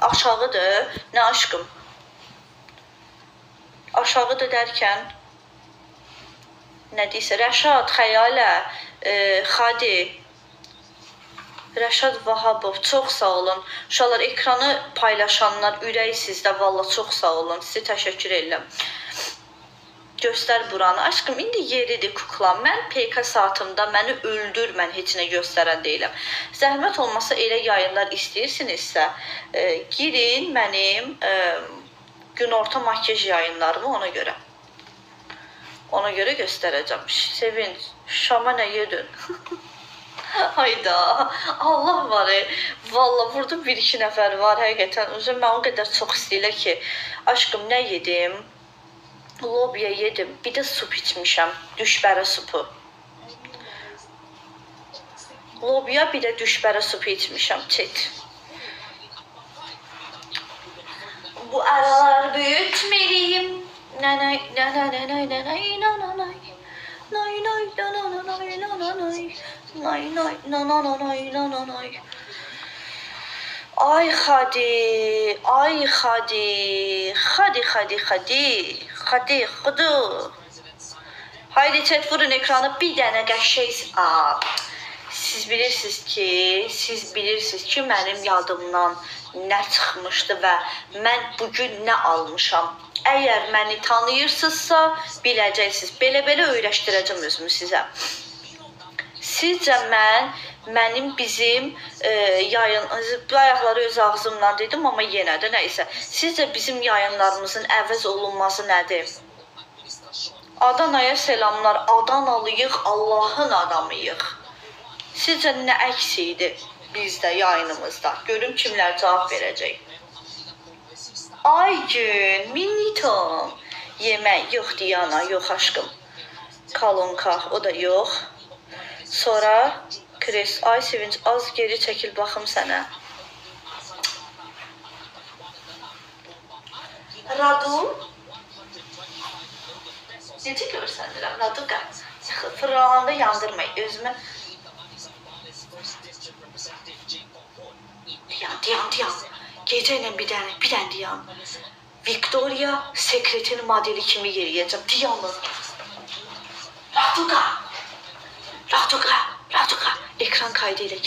aşağıdır. Nə aşkım? Aşağıdır dərkən nə deyirsə Rəşad, Xəyalə, e, Xadi Rəşad Vahabov, çox sağ olun. Uşaqlar ekranı paylaşanlar, ürək sizdə, valla çox sağ olun. Sizə təşəkkür edirəm. Göstər buranı. Aşkım, indi yeridir kuklam. Mən PK saatımda məni öldür, mən heç nə göstərən deyiləm. Zəhmət olmasa elə yayınlar istəyirsinizsə, e, girin mənim e, günorta makyaj yayınlarımı ona görə. Ona görə göstərəcəm. Sevinç, Şama nə yedin? Hayda. Allah var. E. Valla burada bir iki nəfər var həqiqətən. Özüm mən o qədər çox istəyirlər ki, aşkım nə yedim? Lobya yedim. Bir de sup içmişəm. Düşbərə supu. Lobya bir də düşbərə supu içmişəm. Çet. Bu aralar büyütməliyim. Nənə, nənə, nənə, nənə, nənə, nənə. Nay nay na na na nay na na nay Nay nay na na na nay na na nay Ay hadi ay hadi hadi hadi hadi Hadi Hudu. Haydi chat vurun ekranı bir dənə qəşəng. Aa, siz bilirsiniz ki, siz bilirsiniz ki, mənim yadımdan nə çıxmışdı və mən bu gün nə almışam. Əgər məni tanıyırsınızsa, biləcəksiniz. Belə-belə öyrəşdirəcəm özümü sizə. Sizcə mən mənim bizim e, yayın bayaqları öz ağzımla dedim, amma yenə də nə isə. Sizcə bizim yayınlarımızın əvəz olunması nədir? Adanaya selamlar. Adanalıyıq, Allahın adamıyıq. Sizcə nə əks idi bizdə yayınımızda? Görüm kimlər cavab verəcək. Ay gün, minitom. Yemək yox Diana, yox aşkım. Kalonka, o da yox. Sonra Chris, ay sevinç az geri çəkil baxım sənə. Radu Necə görsənirəm? Raduqa. Fırlananda yandırmayın. Özümə Diyan, diyan, diyan. Gecə ilə bir dənə, bir dənə diyan. Victoria sekretin modeli kimi yeriyəcəm. Diyanın. Raduqa. Raduqa, Raduqa. Ekran kaydı ilə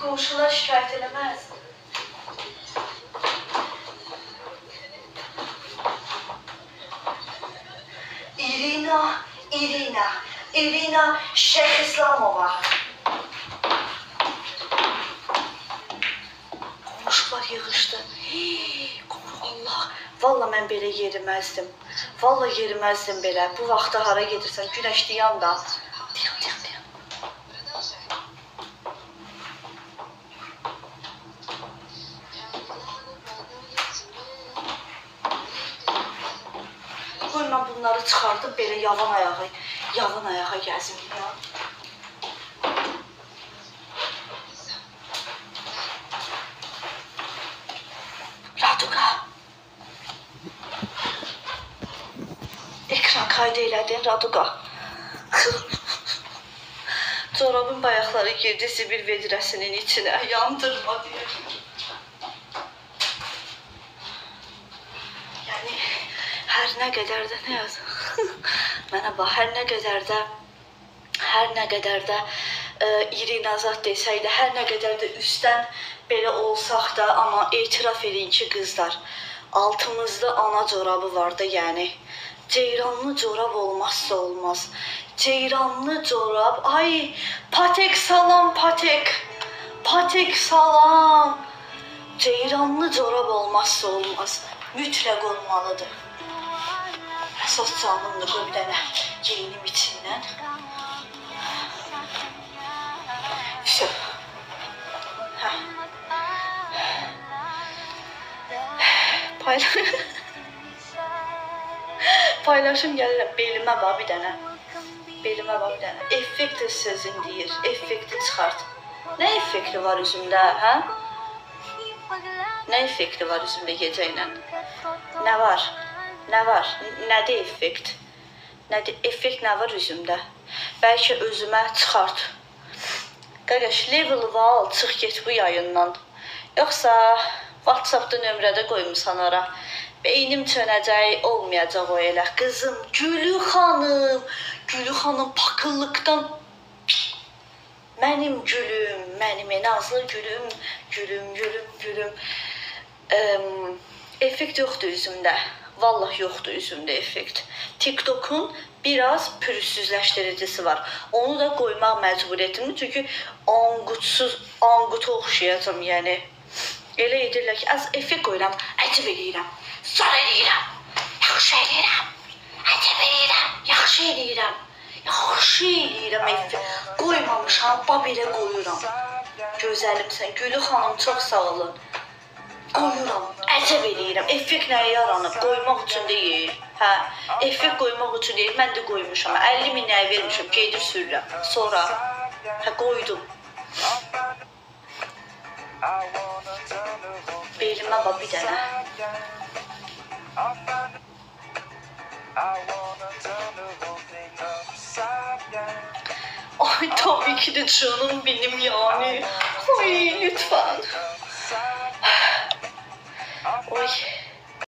qonşular şikayət eləməz. İrina, İrina, İrina Şeyh İslamova. Qonşular yığışdı. Hey, Allah, valla mən belə yeriməzdim. Valla yeriməzdim belə. Bu vaxtda hara gedirsən? Günəşliyəm da. Belə yavan ayağa, yavan ayağa gəzim ya. Raduqa. Ekran kaydı elədin Raduqa. Corabın bayaqları girdi zibil vedrəsinin içinə. Yandırma deyə. Yəni hər nə qədər də nə yazır? Mənə bax, hər nə qədər də hər nə qədər də ə, İrina zat desəydə, hər nə qədər də üstdən belə olsaq da, amma etiraf edin ki, qızlar, altımızda ana corabı var da, yəni Ceyranlı corab olmazsa olmaz. Ceyranlı corab. Ay patek salam patek. Patek salam. Ceyranlı corab olmazsa olmaz. Mütləq olmalıdır. Əsas canımdır qoy bir dənə geyinim içindən. Şu. Hə. Paylaş. Paylaşım gəlirəm belimə bax bir dənə. Belimə bax bir dənə. Effekt sözün deyir. Effekti çıxart. Nə effekti var üzümdə, hə? Nə effekti var üzümdə gecə ilə? Nə var? Nə var? Nədir effekt? Nədir? Effekt nə var üzümdə? Bəlkə özümə çıxart. Qardaş, level val, çıx get bu yayından. Yoxsa WhatsApp-da nömrədə qoymusan ora. Beynim çönəcək, olmayacaq o elə. Qızım, Gülü xanım, Gülü xanım pakıllıqdan Mənim gülüm, mənim nazlı gülüm, gülüm, gülüm, gülüm. Əm, effekt yoxdur üzümdə. Vallah yoxdur üzümdə effekt. TikTokun biraz pürüzsüzləşdiricisi var. Onu da qoymaq məcburiyyətindəyim çünki anqutsuz, anquta oxşayacam, yəni. Elə edirlər ki, az effekt qoyuram, əcəb eləyirəm. Zor eləyirəm. Yaxşı eləyirəm. Əcəb eləyirəm. Yaxşı eləyirəm. Yaxşı eləyirəm effekt. Qoymamışam, bab elə qoyuram. Gözəlimsən, Gülü xanım çox sağ olun. Qoyuram, əcəb eləyirəm. Effekt nəyə yaranıb? Qoymaq üçün deyil. Hə, effekt qoymaq üçün deyil. Mən də qoymuşam. 50 min nəyə vermişəm, gedir sürürəm. Sonra hə qoydum. Belimə bax bir dənə. Ay tabii ki de canım benim yani. Ay lütfen.